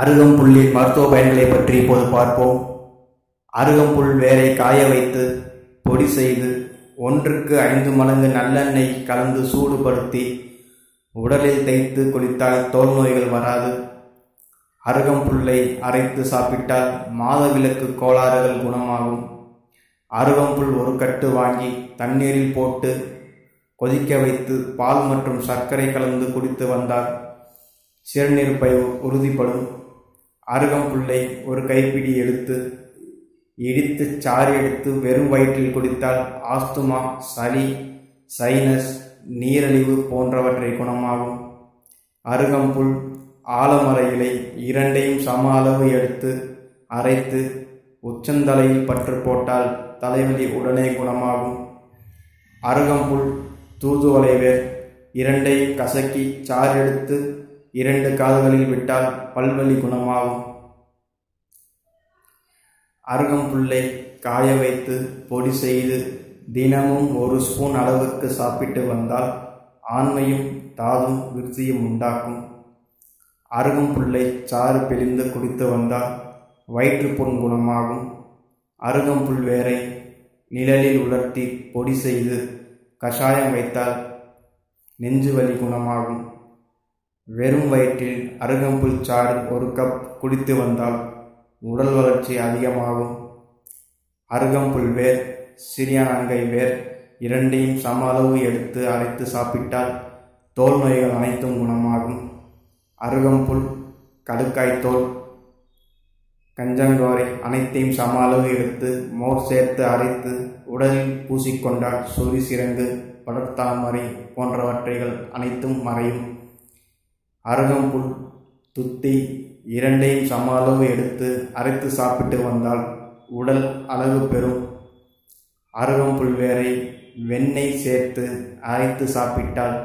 அருகம்புல்லின் மருத்துவ பயன்களை பற்றி இப்போது பார்ப்போம். அருகம்புல் வேரை காய வைத்து பொடி செய்து ஒன்றுக்கு ஐந்து மடங்கு நல்லெண்ணெய் கலந்து சூடுபடுத்தி உடலில் தேய்த்து குளித்தால் தோல் நோய்கள் வராது. அருகம்புல்லை அரைத்து சாப்பிட்டால் மாதவிலக்கு கோளாறுகள் குணமாகும். அருகம்புல் ஒரு கட்டு வாங்கி தண்ணீரில் போட்டு கொதிக்க வைத்து பால் மற்றும் சர்க்கரை கலந்து குடித்து வந்தால் சிறுநீர்ப்பை உறுதிப்படும். அருகம்புல்லை ஒரு கைப்பிடி எடுத்து இடித்து சாறு எடுத்து வெறும் வயிற்றில் குடித்தால் ஆஸ்துமா சளி சைனஸ் நீரழிவு போன்றவற்றை குணமாகும். அருகம்புல் ஆலமர இலை இரண்டையும் சம அளவு எடுத்து அரைத்து உச்சந்தலையில் பற்று போட்டால் தலைவலி உடனே குணமாகும். அருகம்புல் தூதுவளை வேர் இரண்டையும் கசக்கி சாறு எடுத்து இரண்டு கால்களில் விட்டால் பல்வலி குணமாகும். அருகம்புல்லை காய வைத்து பொடி செய்து தினமும் ஒரு ஸ்பூன் அளவுக்கு சாப்பிட்டு வந்தால் ஆண்மையும் தாதும் விருத்தியும் உண்டாக்கும். அருகம்புல்லை சாறு பிழிந்து குடித்து வந்தால் வயிற்றுப்புண் குணமாகும். அருகம்புல் வேரை நிழலில் உலர்த்தி பொடி செய்து கஷாயம் வைத்தால் நெஞ்சு வலி குணமாகும். வெறும் வயிற்றில் அருகம்புல் சாறு ஒரு கப் குடித்து வந்தால் உடல் வளர்ச்சி அதிகமாகும். அருகம்புல் வேர் சிறியானங்கை வேர் இரண்டையும் சம அளவு எடுத்து அரைத்து சாப்பிட்டால் தோல் நோய்கள் அனைத்தும் குணமாகும். அருகம்புல் கடுக்காய் தோல் கஞ்சங்கோரை அனைத்தையும் சம அளவு எடுத்து மோர் சேர்த்து அரைத்து உடலில் பூசிக்கொண்டால் சொறி சிறங்கு படர்தாமரை போன்றவற்றைகள் அனைத்தும் மறையும். அருகம்புல் துத்தி இரண்டையும் சம அளவு எடுத்து அரைத்து சாப்பிட்டு வந்தால் உடல் அழகு பெறும். அருகம்புல் வேரை வெண்ணெய் சேர்த்து அரைத்து சாப்பிட்டால்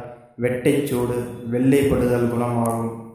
வெட்டைச்சூடு வெள்ளைப்படுதல் குணமாகும்.